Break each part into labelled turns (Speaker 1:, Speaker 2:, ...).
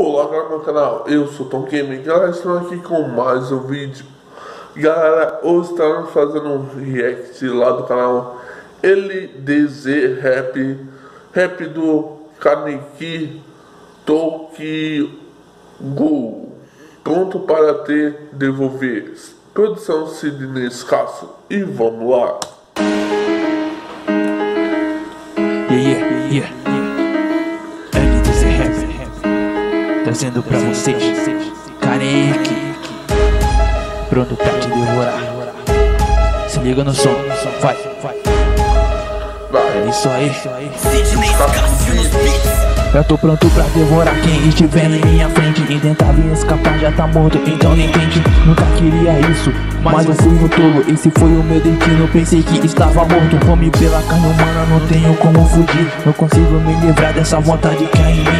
Speaker 1: Olá galera meu canal, eu sou Tom Gamer galera, estou aqui com mais um vídeo. Galera, hoje estamos fazendo um react lá do canal LDZ Rap. Rap do Kaneki Toki Go Pronto para te devolver Produção Sidney Escasso. E vamos lá.
Speaker 2: Yeah, yeah, yeah. Trazendo pra vocês. Careque. Pronto pra te devorar Se liga no som, vai, É isso aí
Speaker 1: Tá
Speaker 2: Eu tô pronto pra devorar quem estiver na minha frente. E tentar vir escapar já tá morto, então nem tente. Nunca queria isso, mas eu fui no tolo. Esse foi o meu destino, pensei que estava morto. Fome pela carne humana, não tenho como fugir. Não consigo me livrar dessa vontade que há em mim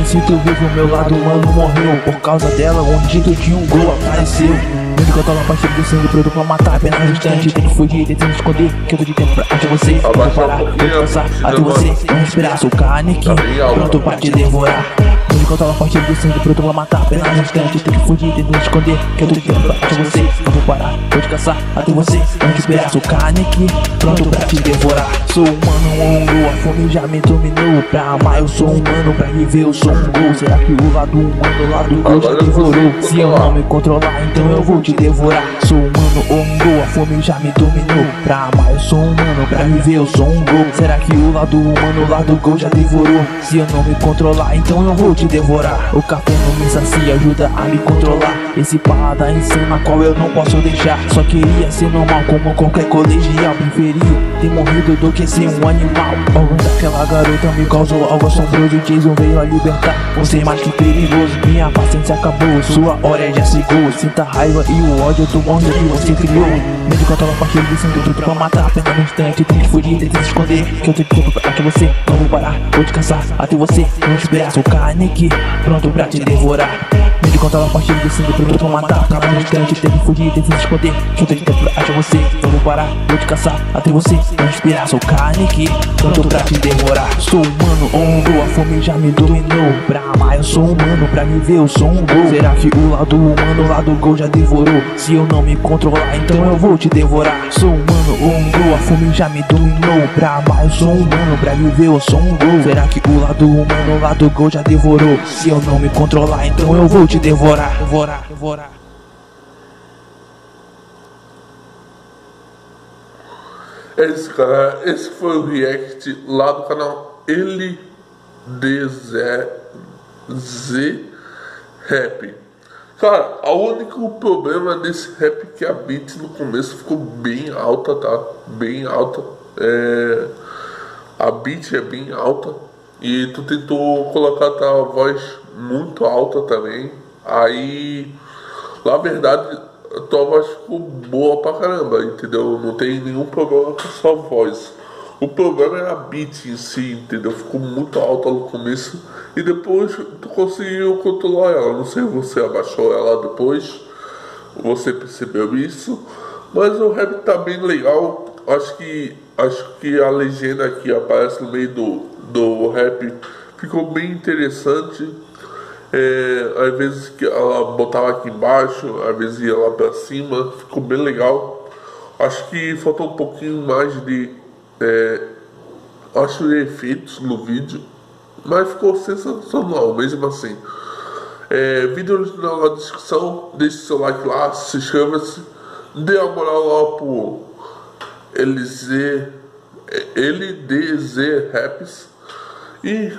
Speaker 2: me sinto vivo, meu lado humano morreu. Por causa dela, um dito de um gol apareceu. Mesmo que eu tô lá parceiro do sangue, pronto pra matar Apenas um instante, tem que fugir, tem que esconder Que eu tô de tempo pra ante você. Vou parar, vou descansar até você Não respirar, sou carne aqui, pronto pra te devorar Que lá parceiro do sangue, pronto pra matar. Apenas um instante, tem que fugir, tem que esconder Que eu tô de tempo pra ante você. Eu vou parar, vou descansar até você. Não respirar, sou carne aqui, pronto pra te devorar. Sou humano, hongo, a fome já me dominou. Pra amar eu sou humano, pra viver eu sou um gol Será que o lado humano, o lado gol já devorou? Se eu não me controlar, então eu vou te devorar Sou humano, hongo, a fome já me dominou. Pra amar eu sou humano, pra viver eu sou um gol Será que o lado humano, o lado gol já devorou? Se eu não me controlar, então eu vou te devorar. O café não me sacia, ajuda a me controlar Esse paladar insano, a qual eu não posso deixar. Só queria ser normal como qualquer colegial. Preferia ter morrido do que ser um animal. Algo daquela garota me causou algo assombroso. Jason veio a libertar, você mais que perigoso. Minha paciência acabou, sua hora já chegou. Sinta a raiva e o ódio do mundo que você criou. Que eu tava partindo de sangue, tudo pra matar. Apenas no instante, que fugir, tem que se esconder. Que eu tenho tempo pra que você. Não vou parar. Vou descansar até você. Não esperar Sou carne aqui, pronto pra te devorar Que eu tava partindo de sangue, tudo pra matar. Apenas no instante, tem que fugir, tem que se esconder Que eu tenho tempo que você. Não vou parar Vou descansar até você. Não esperar Sou carne aqui, pronto pra te devorar. Sou humano, hongo, a fome já me dominou. Pra amar eu sou humano, pra viver eu sou um gol. Será que o lado humano, o lado gol já devorou? Se eu não me controlar, então eu vou te devorar. Sou humano, hongo, a fome já me dominou. Pra amar eu sou humano, pra viver eu sou um gol. Será que o lado humano, o lado gol já devorou? Se eu não me controlar, então eu vou te devorar Devorar, devorar
Speaker 1: É isso, cara. Esse foi o react lá do canal LDZ Rap. Cara, o único problema desse rap é que a beat no começo ficou bem alta, tá? Bem alta. É... A beat é bem alta. E tu tentou colocar a tua voz muito alta também. Aí, na verdade, voz ficou boa pra caramba, entendeu? Não tem nenhum problema com a sua voz. O problema é a beat em si, entendeu? Ficou muito alta no começo e depois tu conseguiu controlar ela. Não sei se você abaixou ela depois, você percebeu isso, mas o rap tá bem legal. Acho que acho que a legenda que aparece no meio do, do rap ficou bem interessante. É, às vezes ela botava aqui embaixo, às vezes ia lá pra cima, ficou bem legal. Acho que faltou um pouquinho mais de é, acho de efeitos no vídeo, mas ficou sensacional mesmo assim. É, vídeo original na descrição, deixe seu like lá, se inscreva-se, dê uma moral lá pro LZ, LDZ Raps e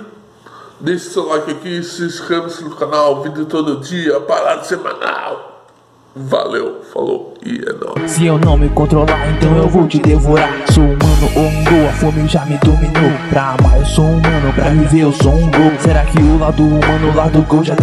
Speaker 1: Deixe seu like aqui, se inscreva-se no canal, vídeo todo dia, parada semanal. Valeu, falou e é nóis.
Speaker 2: Se eu não me controlar, então eu vou te devorar Sou humano, hongo, a fome já me dominou Pra amar eu sou humano, pra viver eu sou um gol Será que o lado humano, o lado gol já